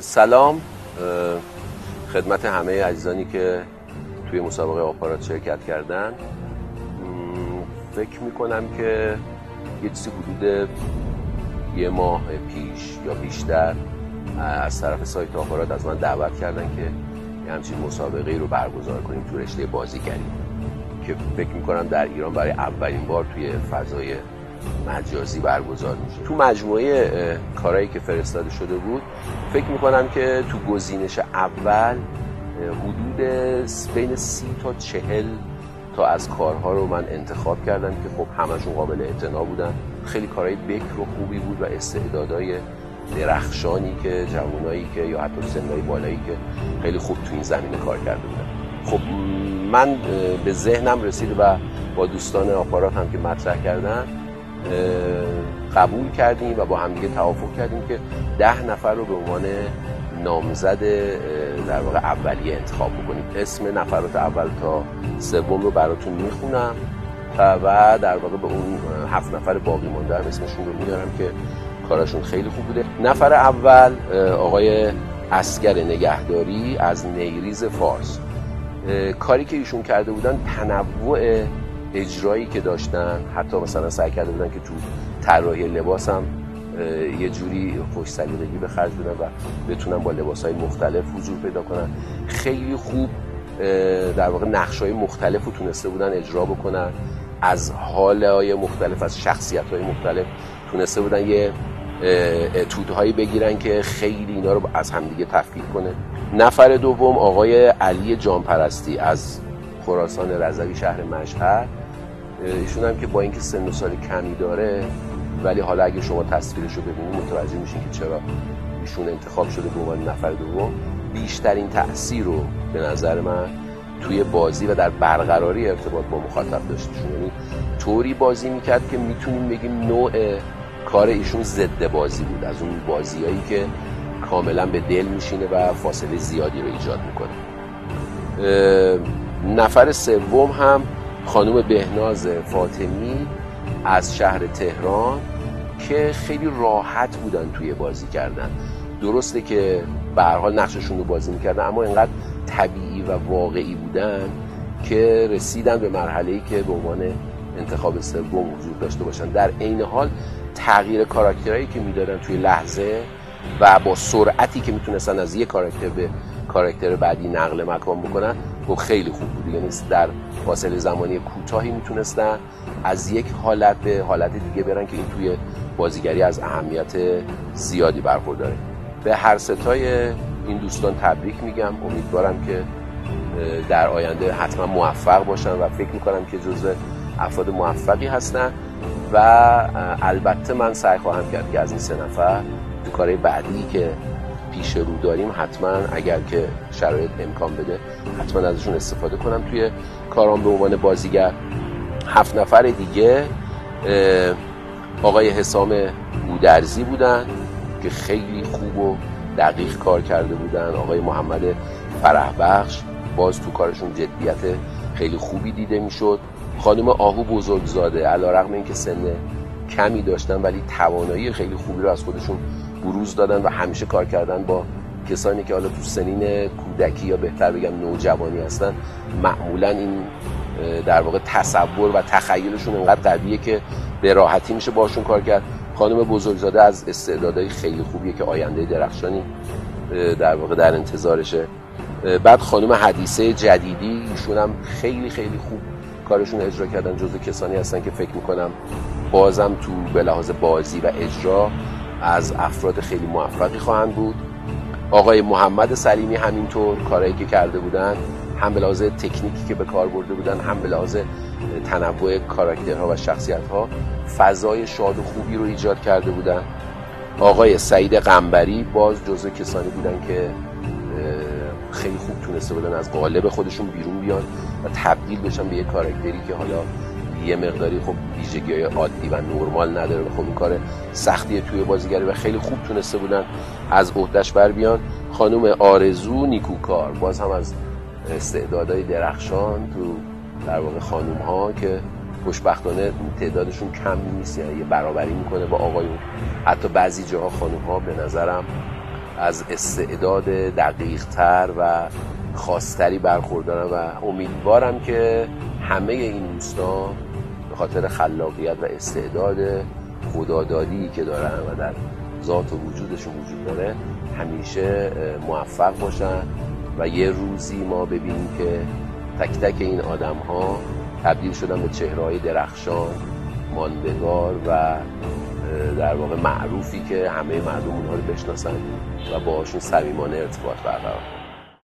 سلام خدمت همه عزیزانی که توی مسابقه آپارات شرکت کردن. فکر می‌کنم که یه چیزی حدود یه ماه پیش یا بیشتر از طرف سایت آپارات از من دعوت کردن که یه همچین مسابقه رو برگزار کنیم تو رشته بازیگری. که فکر می‌کنم در ایران برای اولین بار توی فضای مجازی برگزار میشه. تو مجموعه کارهایی که فرستاده شده بود فکر می‌کنم که تو گزینش اول حدود بین سی تا چهل تا از کارها رو من انتخاب کردم که خب همشون قابل اعتنا بودن. خیلی کارهای بکر و خوبی بود و استعدادهای درخشانی که جوانایی که یا حتی سنهای بالایی که خیلی خوب تو این زمینه کار کرده بودن. خب من به ذهنم رسید و با دوستان آپارات هم که مطرح کردن قبول کردیم و با همدیگه توافق کردیم که ده نفر رو به عنوان نامزد در واقع اولیه انتخاب بکنیم. اسم نفرات اول تا سوم رو براتون می‌خونم. و در واقع به اون هفت نفر باقی مونده هم اسمشون رو میارم که کاراشون خیلی خوب بوده. نفر اول آقای اسگر نگهداری از نیریز فارس. کاری که ایشون کرده بودن تنوع اجرایی که داشتن حتی مثلا سعی کرده بودن که تو طراحی لباس هم یه جوری خوش سلیقگی به خرج بدن و بتونن با لباس های مختلف حضور پیدا کنن. خیلی خوب در واقع نقش های مختلف رو تونسته بودن اجرا بکنن. از حال های مختلف از شخصیت های مختلف تونسته بودن یه اتودهایی بگیرن که خیلی اینا رو از همدیگه تفکیک کنه. نفر دوم آقای علی جانپرستی از خراسان رضوی شهر مشهد. ایشون هم که با اینکه سن و سال کمی داره ولی حالا اگه شما تصویرش رو ببینید متوجه میشین که چرا ایشون انتخاب شده به عنوان نفر دوم. بیشترین تاثیر رو به نظر من توی بازی و در برقراری ارتباط با مخاطب داشت یعنی طوری بازی می‌کرد که می‌تونیم بگیم نوع کار ایشون ضد بازی بود. از اون بازیایی که کاملا به دل میشینه و فاصله زیادی رو ایجاد می‌کنه. نفر سوم هم خانم بهناز فاطمی از شهر تهران که خیلی راحت بودن توی بازی کردن. درسته که به هر حال نقششون رو بازی می‌کردن اما اینقدر طبیعی و واقعی بودن که رسیدن به مرحله ای که به عنوان انتخاب سوم حضور داشته باشن. در عین حال تغییر کاراکترهایی که می‌دادن توی لحظه و با سرعتی که می‌تونستن از یک کاراکتر به کاراکتر بعدی نقل مکان بکنن خب خیلی خوب بود. یعنی در فاصله زمانی کوتاهی می‌تونستن از یک حالت به حالت دیگه برن که این توی بازیگری از اهمیت زیادی برخورداره. به هر ستای این دوستان تبریک میگم. امیدوارم که در آینده حتما موفق باشن و فکر می‌کنم که جزء افراد موفقی هستن. و البته من سعی خواهم کرد که از این سه نفر تو کارهای بعدی که پیش رو داریم حتما اگر که شرایط امکان بده حتما ازشون استفاده کنم. توی کارام به عنوان بازیگر هفت نفر دیگه آقای حسام گودرزی بودن که خیلی خوب و دقیق کار کرده بودن. آقای محمد فرهبخش باز تو کارشون جدیت خیلی خوبی دیده می‌شد. خانم آهو بزرگزاده علا رقم این که سن کمی داشتن ولی توانایی خیلی خوبی رو از خودشون بروز دادن و همیشه کار کردن با کسانی که حالا تو سنین کودکی یا بهتر بگم نوجوانی هستن. معمولا این در واقع تصور و تخیلشون انقدر قویه که به راحتی میشه باشون کار کرد. خانم بزرگزاده از استعدادهای خیلی خوبیه که آینده درخشانی در واقع در انتظارشه. بعد خانم حدیثه جدیدی ایشون هم خیلی خیلی خوب کارشون اجرا کردن. جزو کسانی هستن که فکر می‌کنم بازم تو به لحاظ بازی و اجرا از افراد خیلی موفقی خواهند بود. آقای محمد سلیمی همینطور کارهایی که کرده بودن هم به تکنیکی که به کار برده بودن هم به لحاظ تنوع کاراکترها و شخصیتها فضای شاد و خوبی رو ایجاد کرده بودن. آقای سعید قنبری باز جزو کسانی بودن که خیلی خوب تونسته بودن از قالب خودشون بیرون بیان و تبدیل بشن به یه کاراکتری که حالا یه مقداری خب ویژگی های عادی و نرمال نداره خب این کار سختیه توی بازیگری و خیلی خوب تونسته بودن از عهدهش بر بیان. خانم آرزو نیکوکار. باز هم از استعدادهای درخشان تو در واقع خانوم ها که خوشبختانه تعدادشون کم نیست یعنی یه برابری می‌کنه با آقایون حتی بعضی جاها خانوم ها به نظرم از استعداد دقیقتر و خاصتری برخوردارم و امیدوارم که همه این دوستان خاطر خلاقیت و استعداد خدادادی که دارن و در ذات و وجودشون وجود داره همیشه موفق باشن و یه روزی ما ببینیم که تک تک این آدم ها تبدیل شدن به چهرهای درخشان ماندگار و در واقع معروفی که همه مردم اونها رو بشناسن و باشون صمیمانه ارتباط برقرار